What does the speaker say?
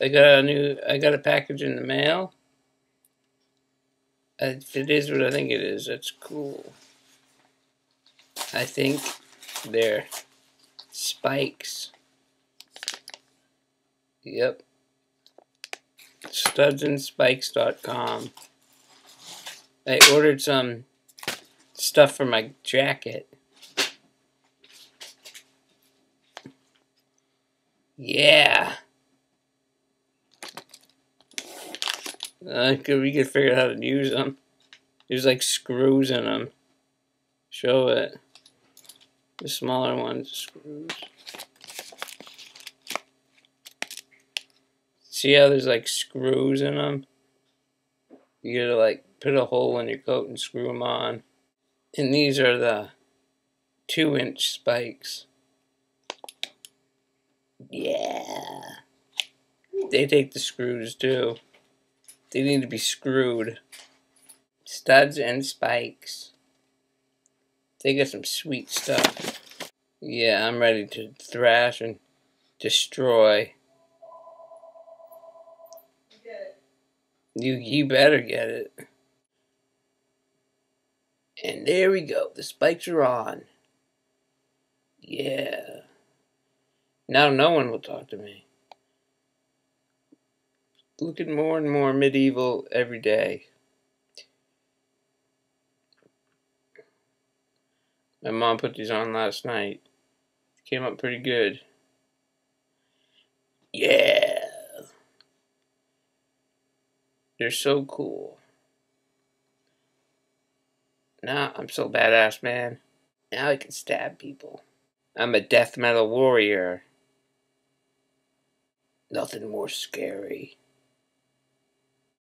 I got a new. I got a package in the mail. If it is what I think it is, that's cool. I think they're spikes. Yep. Studsandspikes.com. I ordered some stuff for my jacket. Yeah. Uh, we could figure out how to use them. There's like screws in them. Show it. The smaller ones, screws. See how there's like screws in them? You gotta like put a hole in your coat and screw them on. And these are the two inch spikes. Yeah. They take the screws too. They need to be screwed. Studs and spikes. They got some sweet stuff. Yeah, I'm ready to thrash and destroy. You you better get it. And there we go. The spikes are on. Yeah. Now no one will talk to me. Looking more and more medieval every day. My mom put these on last night. Came up pretty good. Yeah. They're so cool. Now I'm so badass, man. Now I can stab people. I'm a death metal warrior. Nothing more scary.